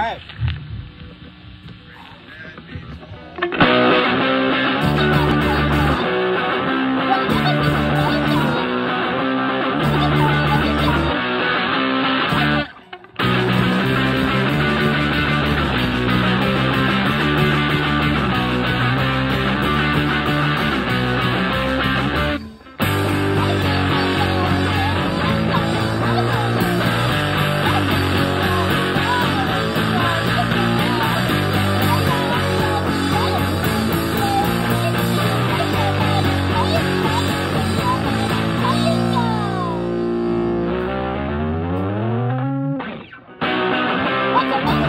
right. Thank you.